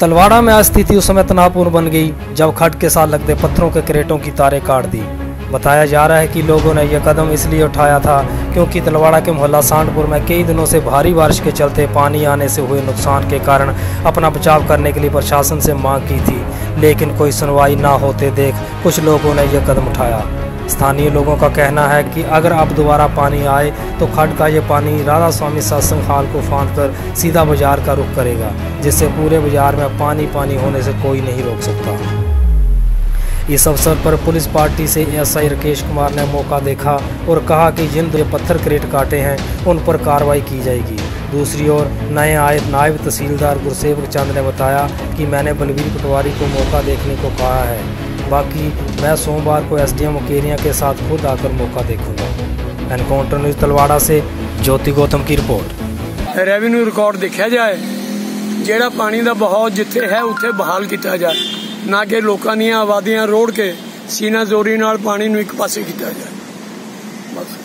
तलवाड़ा में आज स्थिति उस समय तनावपूर्ण बन गई, जब खड के साथ लगते पत्थरों के क्रेटों की तारें काट दी। बताया जा रहा है कि लोगों ने यह कदम इसलिए उठाया था क्योंकि तलवाड़ा के मोहल्ला सांडपुर में कई दिनों से भारी बारिश के चलते पानी आने से हुए नुकसान के कारण अपना बचाव करने के लिए प्रशासन से मांग की थी, लेकिन कोई सुनवाई ना होते देख कुछ लोगों ने यह कदम उठाया। स्थानीय लोगों का कहना है कि अगर अब दोबारा पानी आए तो खड का ये पानी राधा स्वामी सत्संग हाल को फांद कर सीधा बाज़ार का रुख करेगा, जिससे पूरे बाज़ार में पानी पानी होने से कोई नहीं रोक सकता। इस अवसर पर पुलिस पार्टी से एसआई राकेश कुमार ने मौका देखा और कहा कि जिन जो पत्थर क्रेट काटे हैं, उन पर कार्रवाई की जाएगी। दूसरी ओर, नए आए नायब तहसीलदार गुरसेवक चंद ने बताया कि मैंने बलवीर पटवारी को मौका देखने को कहा है। बाकी मैं सोमवार को एसडीएम मुकेरिया के साथ खुद आकर मौका देखूंगा एनकाउंटर न्यूज तलवाड़ा से ज्योति गौतम की रिपोर्ट ਰੈਵਨਿਊ ਰਿਕਾਰਡ ਦੇਖਿਆ ਜਾਏ ਜਿਹੜਾ ਪਾਣੀ ਦਾ ਬਹਾਅ ਜਿੱਥੇ ਹੈ ਉੱਥੇ ਬਹਾਲ ਕੀਤਾ ਜਾਏ ਨਾ ਕਿ ਲੋਕਾਂ ਦੀਆਂ ਆਬਾਦੀਆਂ ਰੋੜ ਕੇ ਸੀਨਾ ਜ਼ੋਰੀ ਨਾਲ ਪਾਣੀ ਨੂੰ ਇੱਕ ਪਾਸੇ ਕੀਤਾ ਜਾਏ ਬਸ